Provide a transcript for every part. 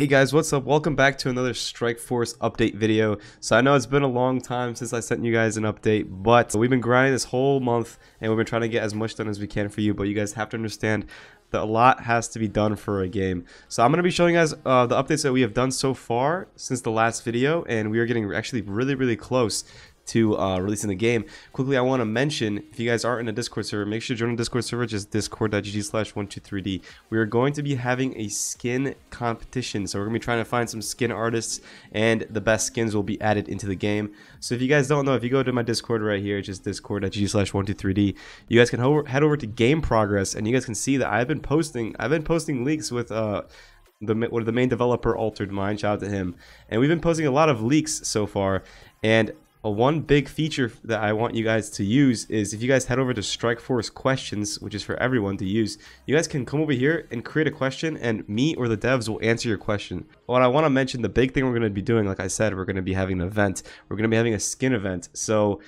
Hey guys, what's up? Welcome back to another Strike Force update video. So I know it's been a long time since I sent you guys an update, but we've been grinding this whole month and we've been trying to get as much done as we can for you, but you guys have to understand that a lot has to be done for a game. So I'm going to be showing you guys uh, the updates that we have done so far since the last video, and we are getting actually really, really close to uh, releasing the game. Quickly, I want to mention, if you guys aren't in a Discord server, make sure to join the Discord server, just discord.gg slash 123d. We are going to be having a skin competition, so we're going to be trying to find some skin artists, and the best skins will be added into the game. So if you guys don't know, if you go to my Discord right here, just discord.gg slash 123d, you guys can head over to game progress, and you guys can see that I've been posting, I've been posting leaks with, uh, the what the main developer altered mind shout out to him and we've been posting a lot of leaks so far and one big feature that I want you guys to use is if you guys head over to Strike Force Questions, which is for everyone to use, you guys can come over here and create a question and me or the devs will answer your question. What I want to mention, the big thing we're going to be doing, like I said, we're going to be having an event. We're going to be having a skin event. So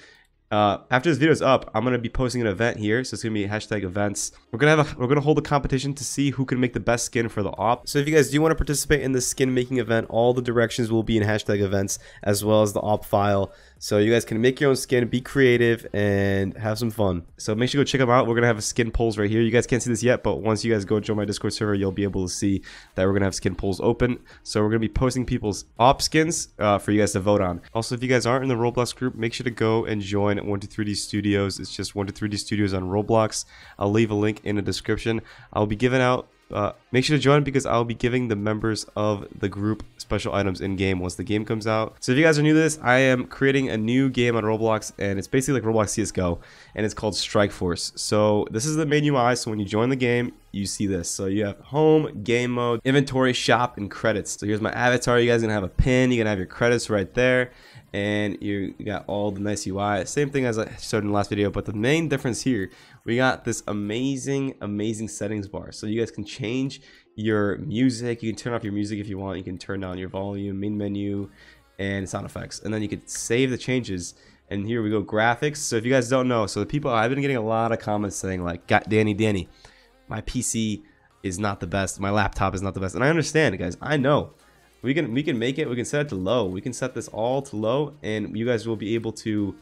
uh, after this video is up, I'm gonna be posting an event here, so it's gonna be hashtag events. We're gonna have a, we're gonna hold a competition to see who can make the best skin for the AWP. So if you guys do want to participate in the skin making event, all the directions will be in hashtag events as well as the AWP file. So you guys can make your own skin, be creative, and have some fun. So make sure you go check them out. We're gonna have a skin polls right here. You guys can't see this yet, but once you guys go join my Discord server, you'll be able to see that we're gonna have skin polls open. So we're gonna be posting people's AWP skins uh, for you guys to vote on. Also, if you guys aren't in the Roblox group, make sure to go and join 123D Studios. It's just 123D Studios on Roblox. I'll leave a link in the description. I'll be giving out uh, make sure to join because I'll be giving the members of the group special items in game once the game comes out. So if you guys are new to this, I am creating a new game on Roblox and it's basically like Roblox CSGO and it's called Strike Force. So this is the main UI. So when you join the game, you see this. So you have home, game mode, inventory, shop, and credits. So here's my avatar. You guys gonna have a pin. You're gonna have your credits right there and you got all the nice UI. Same thing as I showed in the last video, but the main difference here, we got this amazing, amazing settings bar. So you guys can change your music. You can turn off your music if you want. You can turn down your volume, main menu, and sound effects. And then you can save the changes. And here we go, graphics. So if you guys don't know, so the people, I've been getting a lot of comments saying like, Danny, Danny, my PC is not the best. My laptop is not the best. And I understand, guys. I know we can we can make it we can set it to low we can set this all to low and you guys will be able to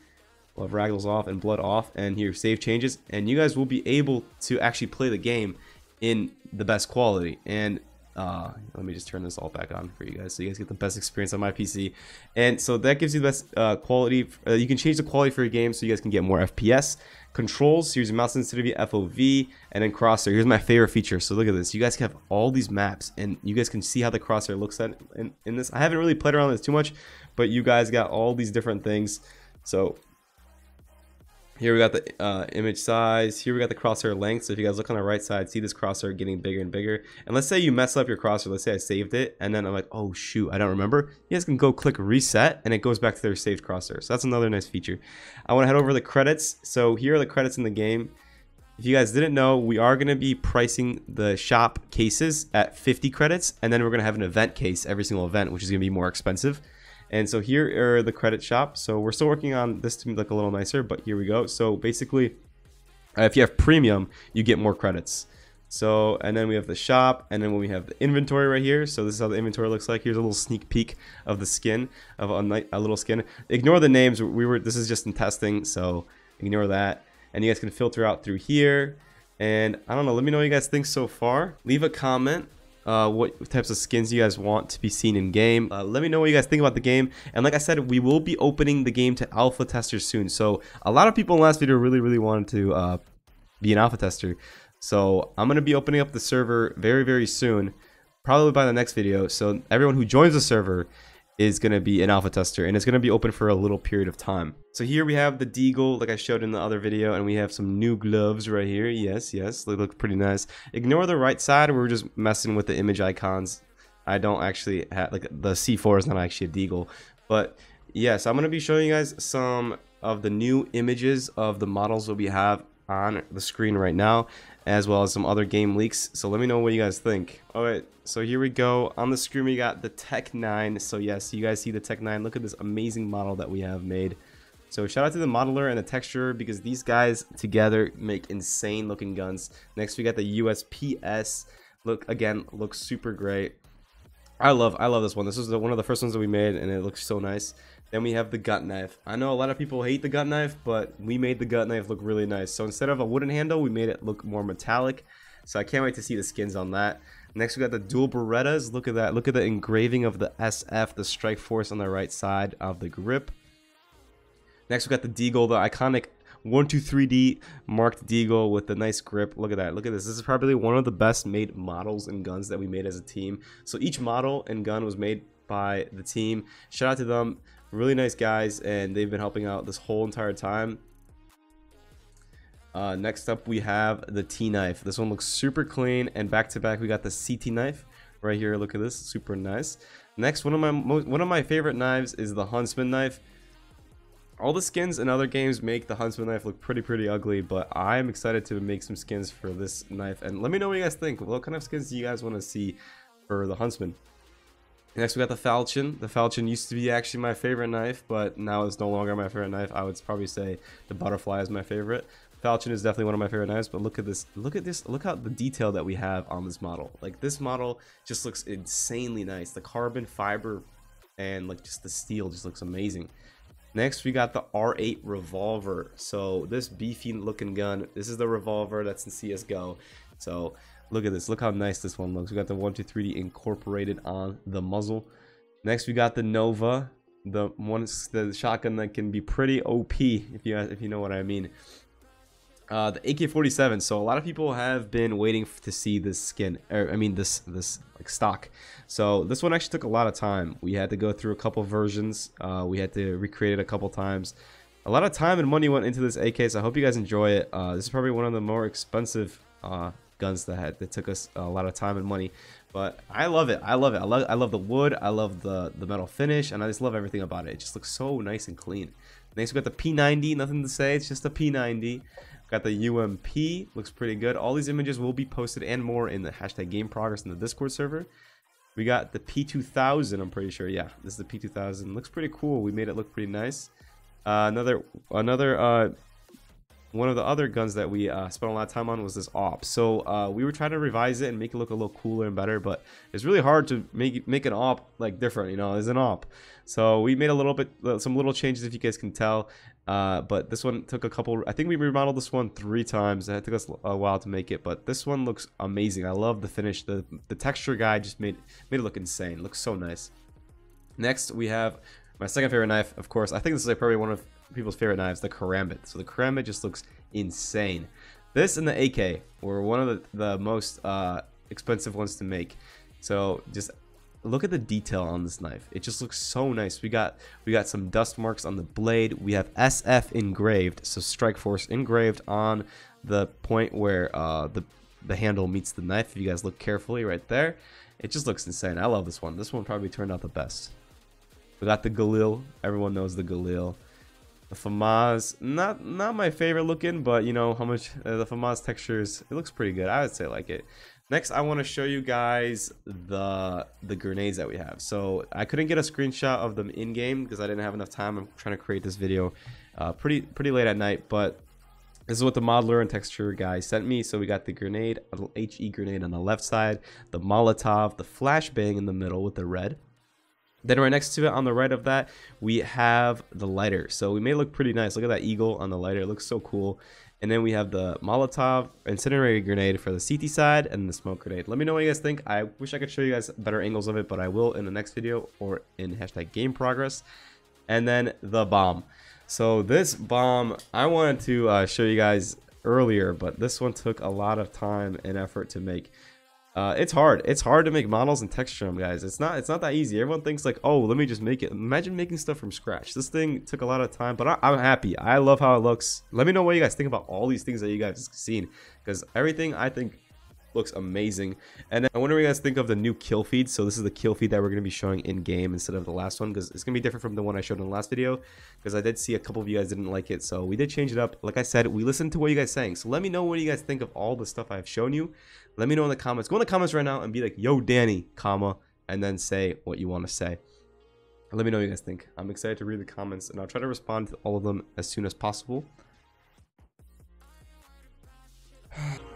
well, have ragdolls off and blood off and here save changes and you guys will be able to actually play the game in the best quality and uh, let me just turn this all back on for you guys so you guys get the best experience on my PC and so that gives you the best uh, quality uh, you can change the quality for your game so you guys can get more FPS controls here's mouse sensitivity FOV and then crosshair. Here's my favorite feature. So look at this. You guys have all these maps and you guys can see how the crosshair looks at in, in this. I haven't really played around this too much but you guys got all these different things. So here we got the uh, image size. Here we got the crosshair length. So if you guys look on the right side, see this crosshair getting bigger and bigger. And let's say you mess up your crosshair. Let's say I saved it. And then I'm like, oh, shoot, I don't remember. You guys can go click reset and it goes back to their saved crosshair. So that's another nice feature. I want to head over the credits. So here are the credits in the game. If you guys didn't know, we are going to be pricing the shop cases at 50 credits. And then we're going to have an event case every single event, which is going to be more expensive. And so here are the credit shop. So we're still working on this to look a little nicer, but here we go. So basically, uh, if you have premium, you get more credits. So, and then we have the shop, and then we have the inventory right here. So this is how the inventory looks like. Here's a little sneak peek of the skin, of a, a little skin. Ignore the names. We were, this is just in testing, so ignore that. And you guys can filter out through here. And I don't know, let me know what you guys think so far. Leave a comment uh, what types of skins you guys want to be seen in game. Uh, let me know what you guys think about the game. And like I said, we will be opening the game to alpha testers soon. So a lot of people in the last video really, really wanted to uh, be an alpha tester. So I'm going to be opening up the server very, very soon. Probably by the next video. So everyone who joins the server is going to be an alpha tester and it's going to be open for a little period of time. So here we have the deagle like I showed in the other video and we have some new gloves right here. Yes, yes, they look pretty nice. Ignore the right side, we're just messing with the image icons. I don't actually have, like the C4 is not actually a deagle. But yes, I'm going to be showing you guys some of the new images of the models that we have on the screen right now as well as some other game leaks. So let me know what you guys think. All right so here we go. On the screen we got the Tec 9 so yes you guys see the Tec 9 look at this amazing model that we have made. So shout out to the modeler and the texture because these guys together make insane looking guns. Next we got the USP-S look again looks super great. I love I love this one. This is the, one of the first ones that we made, and it looks so nice. Then we have the gut knife. I know a lot of people hate the gut knife, but we made the gut knife look really nice. So instead of a wooden handle, we made it look more metallic. So I can't wait to see the skins on that. Next, we got the dual Berettas. Look at that. Look at the engraving of the SF, the Strike Force on the right side of the grip. Next, we got the Deagle, the iconic 123D marked Deagle with the nice grip. Look at that. Look at this. This is probably one of the best made models and guns that we made as a team. So each model and gun was made by the team. Shout out to them. Really nice guys, and they've been helping out this whole entire time. Uh, next up, we have the T-Knife. This one looks super clean, and back to back, we got the CT Knife right here. Look at this, super nice. Next, one of my one of my favorite knives is the Huntsman Knife. All the skins in other games make the Huntsman Knife look pretty, pretty ugly, but I'm excited to make some skins for this knife. And let me know what you guys think. What kind of skins do you guys want to see for the Huntsman? Next, we got the Falchion. The Falchion used to be actually my favorite knife, but now it's no longer my favorite knife. I would probably say the Butterfly is my favorite. Falchion is definitely one of my favorite knives, but look at this. Look at this. Look at the detail that we have on this model. Like, this model just looks insanely nice. The carbon fiber and, like, just the steel just looks amazing. Next, we got the R8 revolver. So, this beefy looking gun, this is the revolver that's in CSGO. So, Look at this. Look how nice this one looks. We got the 123D incorporated on the muzzle. Next, we got the Nova, the one the shotgun that can be pretty OP if you if you know what I mean. Uh, the AK-47. So a lot of people have been waiting to see this skin, or I mean this this like stock. So this one actually took a lot of time. We had to go through a couple versions. Uh, we had to recreate it a couple times. A lot of time and money went into this AK. So I hope you guys enjoy it. Uh, this is probably one of the more expensive uh, guns that had that took us a lot of time and money. But i love it. I love it. I love i love the wood. I love the the metal finish and i just love everything about it. It just looks so nice and clean. Next we got the p90 nothing to say. It's just a p90 got the ump looks pretty good. All these images will be posted and more in the hashtag game progress in the discord server. We got the p2000 i'm pretty sure. Yeah this is the p2000 looks pretty cool. We made it look pretty nice. Uh, another another uh, one of the other guns that we uh, spent a lot of time on was this AWP. So uh, we were trying to revise it and make it look a little cooler and better, but it's really hard to make make an AWP like different. You know, as an AWP. So we made a little bit, uh, some little changes if you guys can tell. Uh, but this one took a couple. I think we remodeled this one three times. It took us a while to make it, but this one looks amazing. I love the finish. The the texture guy just made made it look insane. It looks so nice. Next we have my second favorite knife, of course. I think this is like probably one of people's favorite knives, the Karambit. So the Karambit just looks insane. This and the AK were one of the, the most uh, expensive ones to make. So just look at the detail on this knife. It just looks so nice. We got we got some dust marks on the blade. We have SF engraved, so Strike Force engraved on the point where uh, the the handle meets the knife. If you guys look carefully right there, it just looks insane. I love this one. This one probably turned out the best. We got the Galil. Everyone knows the Galil. The FAMAS, not not my favorite looking, but you know how much uh, the FAMAS textures, it looks pretty good. I would say like it. Next, I want to show you guys the the grenades that we have. So I couldn't get a screenshot of them in game because I didn't have enough time. I'm trying to create this video uh, pretty pretty late at night, but this is what the modeler and texture guy sent me. So we got the grenade, HE grenade on the left side, the Molotov, the flashbang in the middle with the red, then right next to it on the right of that, we have the lighter. So we may look pretty nice. Look at that eagle on the lighter. It looks so cool. And then we have the Molotov incendiary grenade for the CT side and the smoke grenade. Let me know what you guys think. I wish I could show you guys better angles of it, but I will in the next video or in hashtag game progress. And then the bomb. So this bomb, I wanted to uh, show you guys earlier, but this one took a lot of time and effort to make. Uh, it's hard. It's hard to make models and texture them, guys. It's not. It's not that easy. Everyone thinks like, oh, let me just make it. Imagine making stuff from scratch. This thing took a lot of time, but I, am happy. I love how it looks. Let me know what you guys think about all these things that you guys have seen, because everything I think looks amazing. And I wonder what you guys think of the new kill feed. So this is the kill feed that we're going to be showing in game instead of the last one because it's going to be different from the one I showed in the last video because I did see a couple of you guys didn't like it. So we did change it up. Like I said, we listened to what you guys saying. So let me know what you guys think of all the stuff I've shown you. Let me know in the comments. Go in the comments right now and be like, yo, Danny, comma, and then say what you want to say. Let me know what you guys think. I'm excited to read the comments and I'll try to respond to all of them as soon as possible.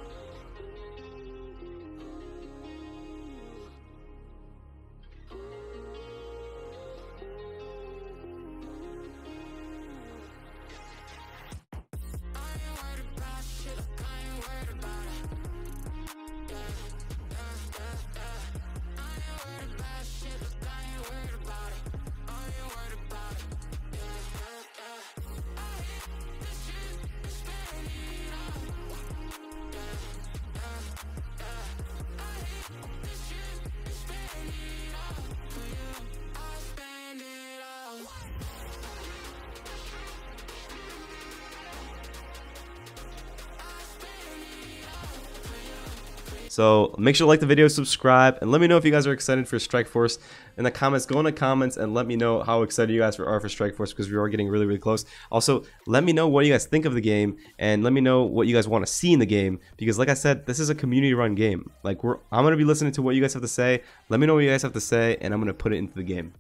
So make sure to like the video, subscribe, and let me know if you guys are excited for Strike Force in the comments. Go in the comments and let me know how excited you guys are for Strike Force because we are getting really, really close. Also, let me know what you guys think of the game and let me know what you guys want to see in the game because, like I said, this is a community-run game. Like we're, I'm gonna be listening to what you guys have to say. Let me know what you guys have to say, and I'm gonna put it into the game.